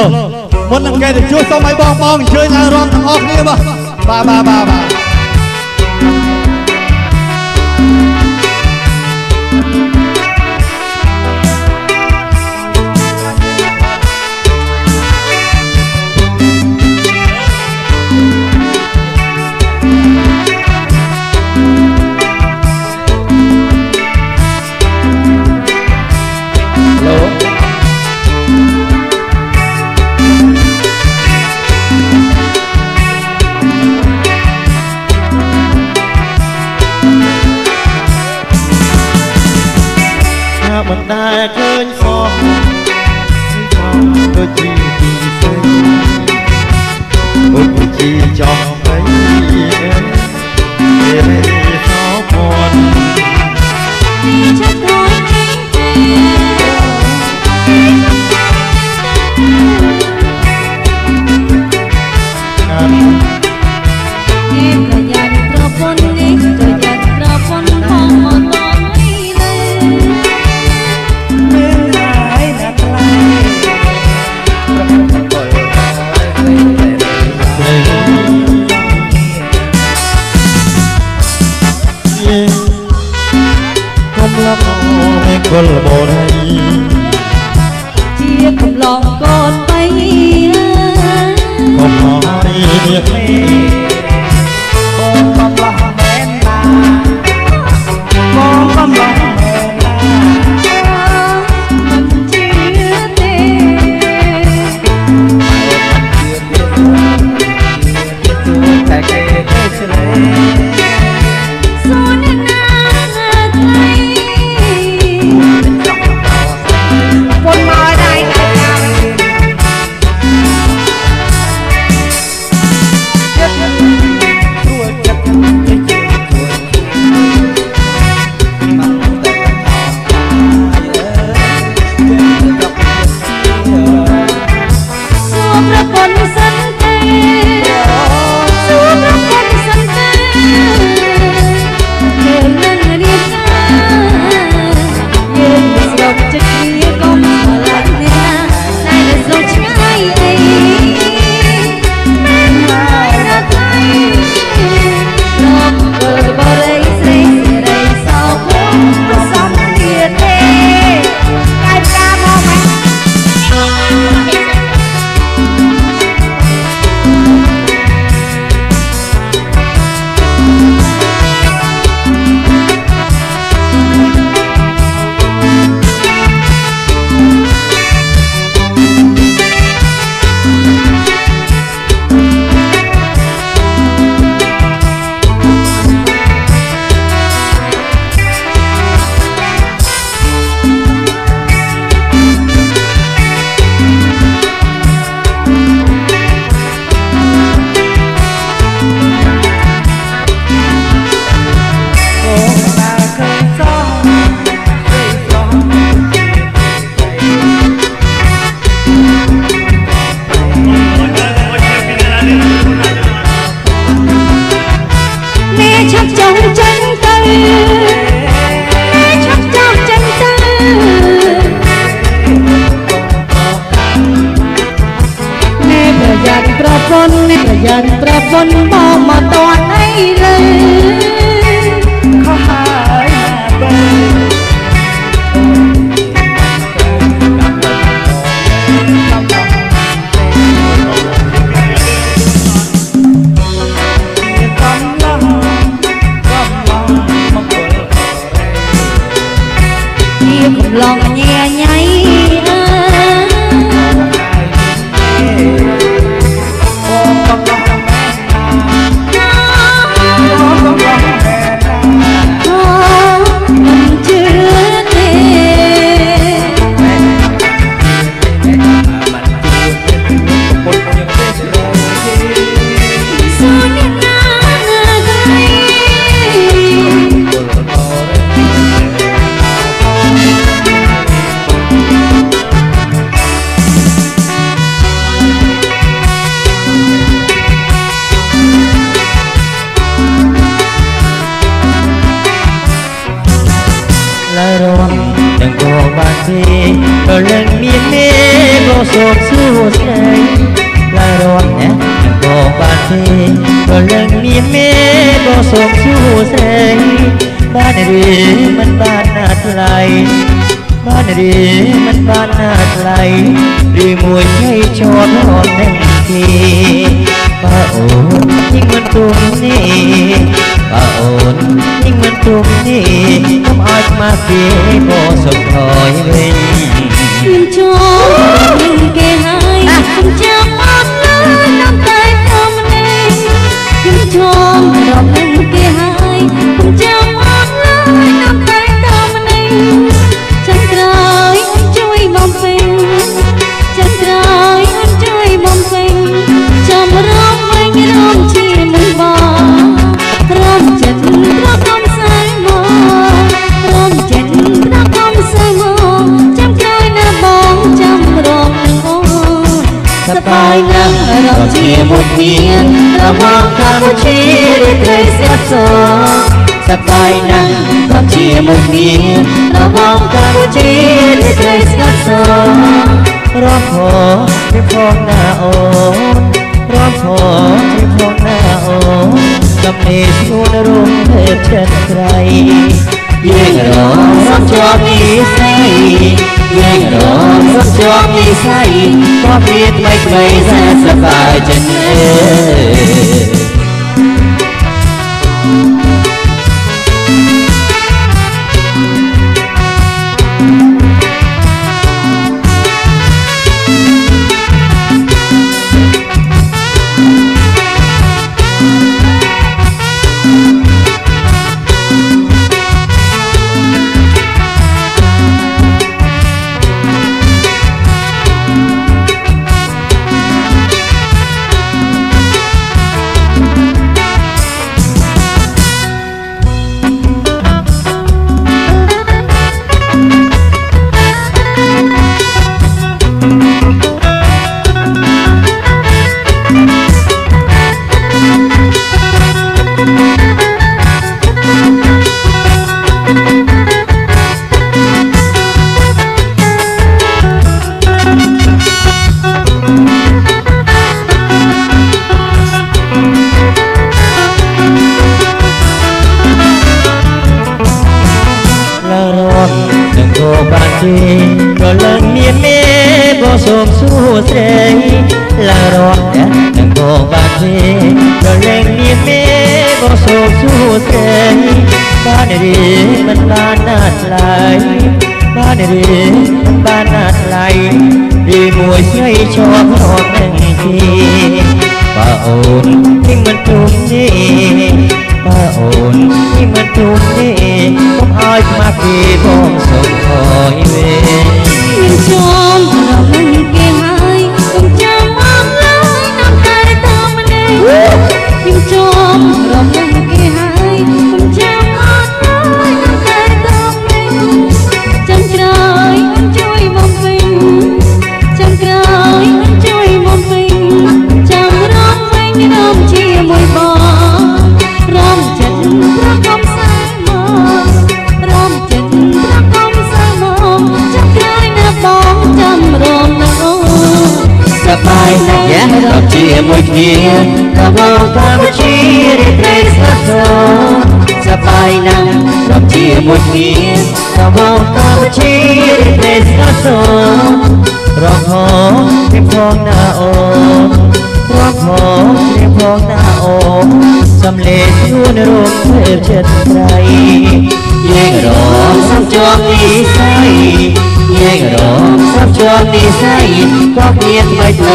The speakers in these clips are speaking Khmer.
ឡូមុននឹងគេទៅជួសសូមឲ្យបងបងអញ្ជើញឡើងរាប់ទាំងអស់គ្នាបាទបាទបាទបាទ មិនដែលឃើញសោះចំដូចជាទីផ្សេងដូចជាចំ សូមសួរស្រីបានរីមិនបានណាថ្លៃបានរីមិនបានណាថ្លៃរីមួយជ័យជាប់រត់ទាំងទីបើអូននេះមិនទុំនេះបើអូននេះមិនទុំនេះខ្ញុំអាចមកពីក៏សុខថយវិញខ្ញុំជួបគេហើយខ្ញុំចាំ ជាមួយគ្នារំងកម្ពុជារីករាយស្អាតសសប្បាយណាស់រំជាមួយគ្នារំងកម្ពុជារីករាយស្អាតសរំភើជាផងណាអូនរំភើជាផងណាអូនកំនេះឈួនរំភេទចិត្តក្រៃយើងរងរំជាប់និស័យ យើងរងរំជាប់និស័យក៏វាថ្មីថ្មីសែនសប្បាយចិត្តអើ ក៏បានទេក៏ឡើងមានមេក៏សូមសួស្ដីឡារត់នឹងក៏បានទេក៏ឡើងមានមេក៏សូមសួស្ដីបានរីមិនបានណាត់ថ្លៃបានរីមិនបានណាត់ថ្លៃរីមួយស្រីជាប់រត់នឹងទីបើ នាកបោកម្ពុជារីករាយស្អាតសសប្បាយណាស់រកជាមួយគ្នាកបោកម្ពុជារីករាយស្អាតសរកហោពីផងណាអូនរកហោពីផងណាអូនសំលេងជួនរំភើបចិត្តត្រៃយើងរងសំជាប់និស័យ យើងរងសំជាប់និស័យក៏មានថ្មី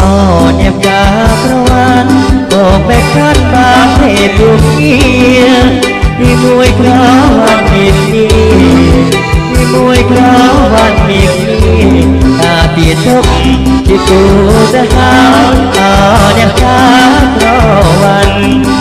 អបកាប្រវ័នក៏បែកខាត់បានទេពុកងារពីមួយក្របានពីនេះពីមួយក្របានពីនេះតាពីទុកជាគូសាហាវអបកាប្រវ័ន